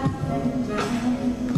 happen now?